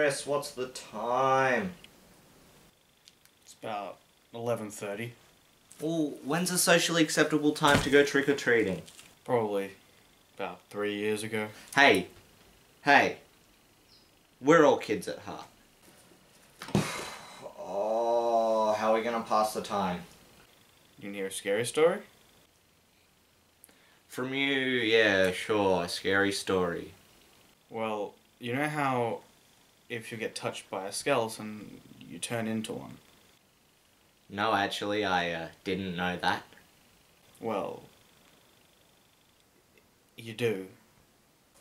what's the time? It's about 11.30. Well, when's a socially acceptable time to go trick-or-treating? Probably about three years ago. Hey, hey, we're all kids at heart. Oh, how are we gonna pass the time? You can hear a scary story? From you, yeah, sure, a scary story. Well, you know how if you get touched by a skeleton, you turn into one? No, actually, I uh, didn't know that. Well, you do.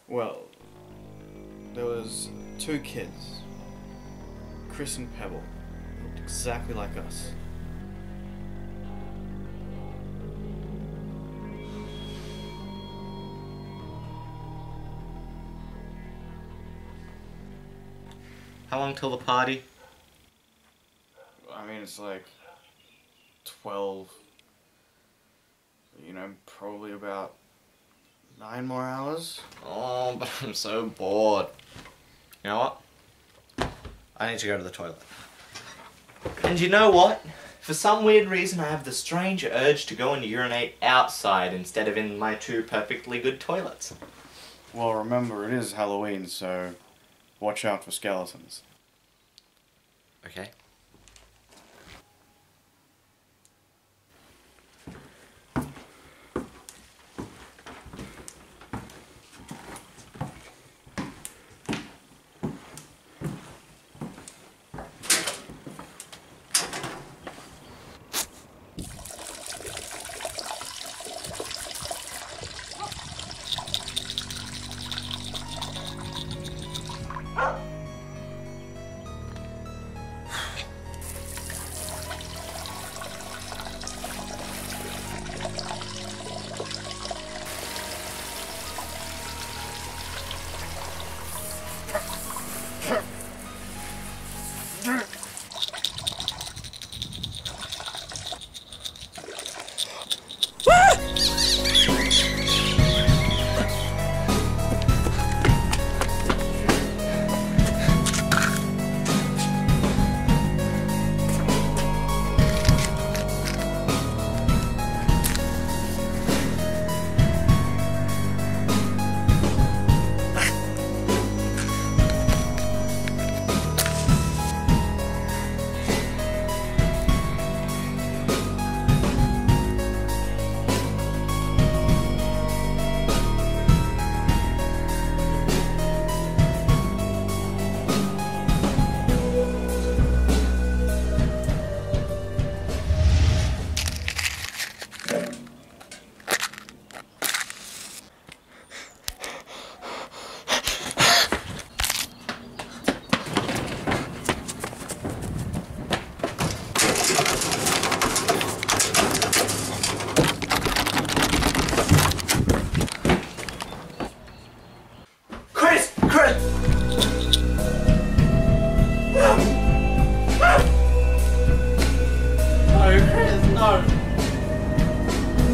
Well, there was two kids, Chris and Rebel, looked exactly like us. How long till the party? I mean, it's like 12, you know, probably about nine more hours. Oh, but I'm so bored. You know what? I need to go to the toilet. And you know what? For some weird reason, I have the strange urge to go and urinate outside instead of in my two perfectly good toilets. Well, remember, it is Halloween, so watch out for skeletons. Okay.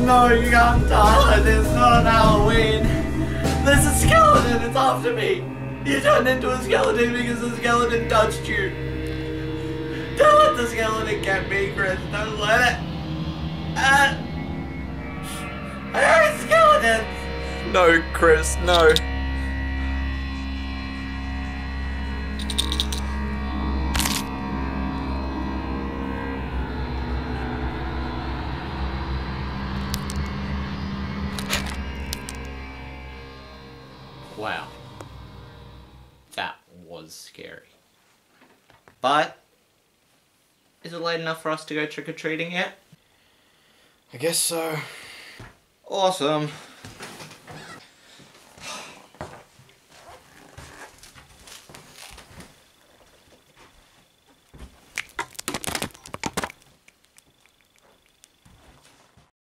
No, you can't die this. Not Halloween. There's a skeleton. It's after me. You turned into a skeleton because the skeleton touched you. Don't let the skeleton get me, Chris. Don't let it. Uh, I hate skeletons. No, Chris, no. Wow. That was scary. But, is it late enough for us to go trick or treating yet? I guess so. Awesome.